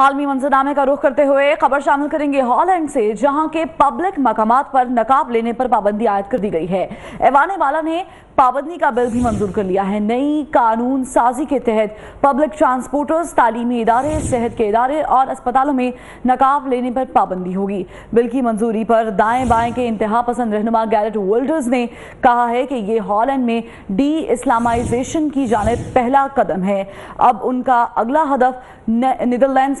आलमी मंजरनामे का रुख करते हुए खबर शामिल करेंगे हॉलैंड से, जहाँ के पब्लिक मकाम पर नकाब लेने पर पाबंदी आयद कर दी गई है। एवाने वाला ने पाबंदी का बिल भी मंजूर कर लिया है। नई कानून साजी के तहत पब्लिक ट्रांसपोर्टर्स, तालीमी इदारे, सेहत के इदारे और अस्पतालों में नकाब लेने पर पाबंदी होगी। बिल की मंजूरी पर दाएँ बाएँ के इंतहा पसंद रहनुमा गैरेट वर्ल्डर्स ने कहा है कि ये हॉलैंड में डी इस्लामाइजेशन की जानब पहला कदम है। अब उनका अगला हदफ नीदरलैंड्स